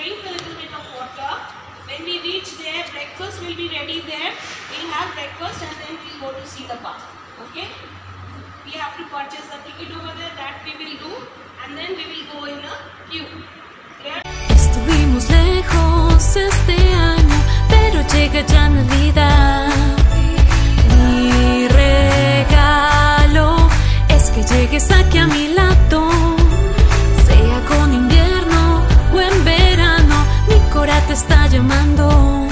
drink a little bit of water. When we reach there, breakfast will be ready there. We'll have breakfast and then we'll go to see the park. Okay? We have to purchase the ticket over there that we will do and then we will go in a queue. There llamando.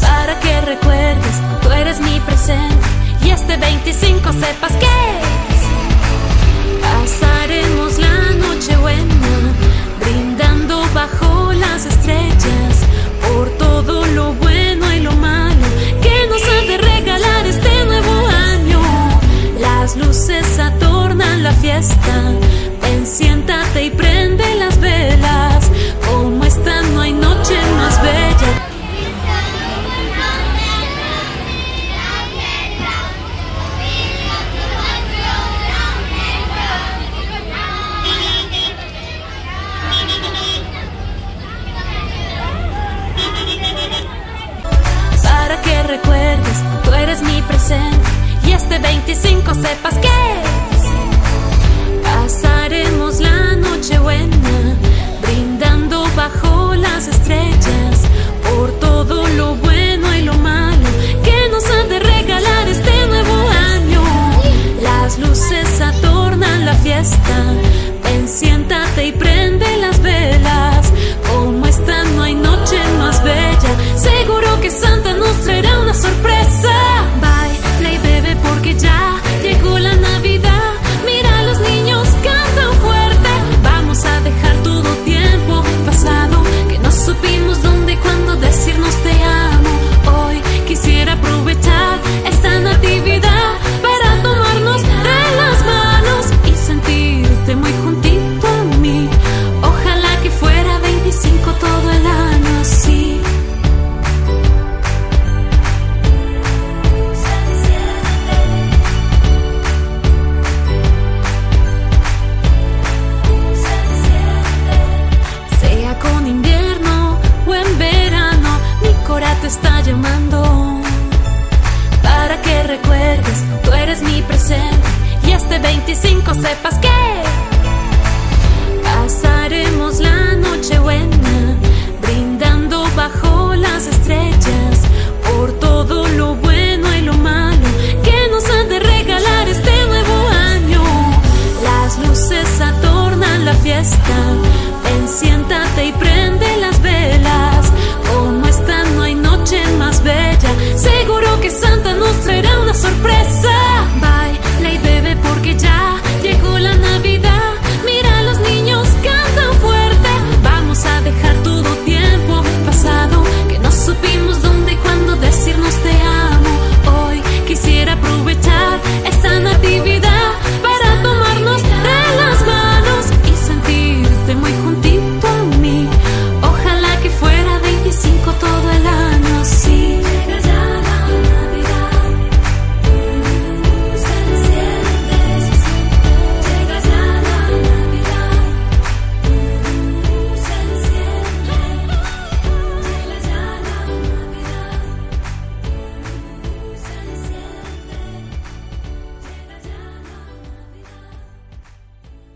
Para que recuerdes, tú eres mi presente y este 25 sepas que Pasaremos la noche buena, brindando bajo las estrellas por todo lo bueno y lo malo que nos ha de regalar este nuevo año. Las luces adornan la fiesta, recuerdes, tú eres mi presente y este 25 sepas que pasaremos está llamando. Para que recuerdes, tú eres mi presente y este 25 sepas que pasaremos la noche